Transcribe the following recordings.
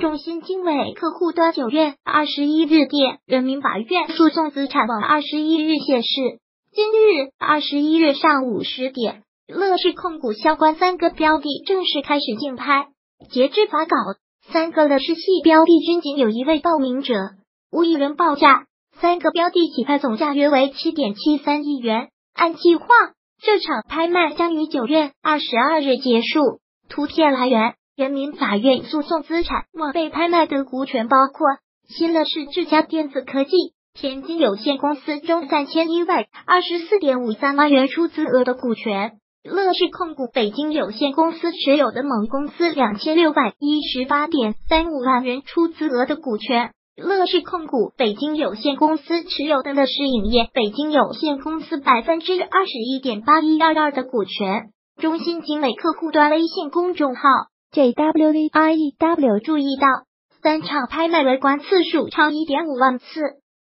中信经纬客户端九月二十一日电，人民法院诉讼资产网二十一日显示，今日二十一日上午十点，乐视控股相关三个标的正式开始竞拍。截至发稿，三个乐视系标的均仅有一位报名者，无一人报价。三个标的起拍总价约为七点七三亿元。按计划，这场拍卖将于九月二十二日结束。图片来源。人民法院诉讼资产网被拍卖的股权包括新乐视智家电子科技天津有限公司中三千一百二十四点五三万元出资额的股权，乐视控股北京有限公司持有的某公司两千六百一十八点三五万元出资额的股权，乐视控股北京有限公司持有的乐视影业北京有限公司百分之二十一点八一二二的股权，中信经纬客户端微信公众号。JWVIEW 注意到，三场拍卖围观次数超一点五万次，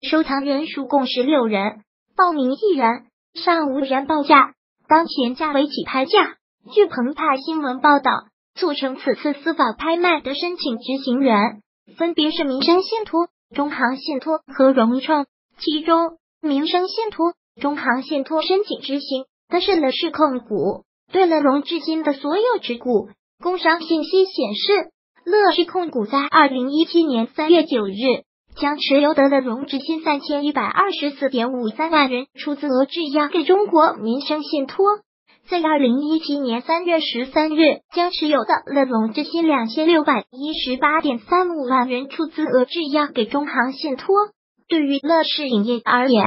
收藏人数共十六人，报名一人，尚无人报价，当前价为起拍价。据澎湃新闻报道，促成此次司法拍卖的申请执行人分别是民生信托、中航信托和融创，其中民生信托、中航信托申请执行的是乐视控股，对了融至今的所有持股。工商信息显示，乐视控股在二零一七年三月九日将持有的乐融资金三千一百二十四点五三万元出资额质押给中国民生信托，在二零一七年三月十三日将持有的乐融资金两千六百一十八点三五万元出资额质押给中航信托。对于乐视影业而言，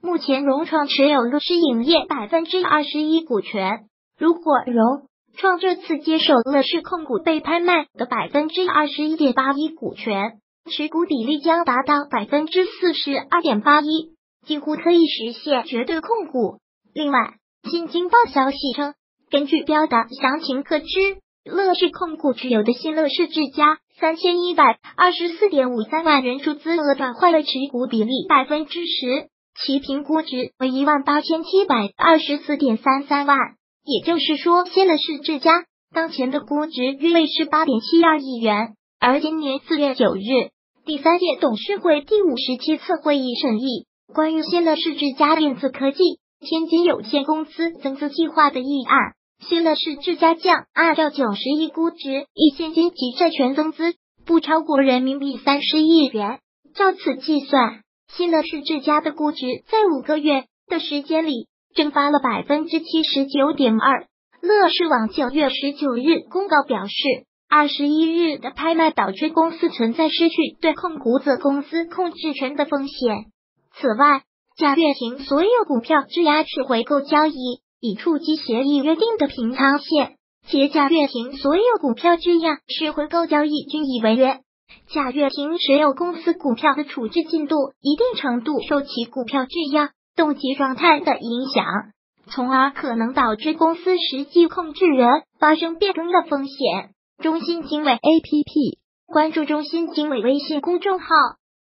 目前融创持有乐视影业百分之二十一股权，如果融创这次接手乐视控股被拍卖的百分之二十一点八一股权，持股比例将达到百分之四十二点八一，几乎可以实现绝对控股。另外，新京报消息称，根据标的详情可知，乐视控股持有的新乐视之家三千一百二十四点五三万元出资额转换了持股比例百分之十，其评估值为一万八千七百二十四点三三万。也就是说，新乐视智家当前的估值约为是八点七二亿元。而今年四月九日，第三届董事会第五十七次会议审议关于新乐视智家电子科技天津有限公司增资计划的议案，新乐视智家将按照九十亿估值，以现金及债权增资不超过人民币三十亿元。照此计算，新乐视智家的估值在五个月的时间里。蒸发了百分之七十九点二。乐视网九月十九日公告表示，二十一日的拍卖导致公司存在失去对控股子公司控制权的风险。此外，贾跃亭所有股票质押式回购交易已触及协议约定的平仓线，且贾跃亭所有股票质押式回购交易均已违约。贾跃亭持有公司股票的处置进度一定程度受其股票质押。动机状态的影响，从而可能导致公司实际控制人发生变更的风险。中心经纬 A P P 关注中心经纬微信公众号。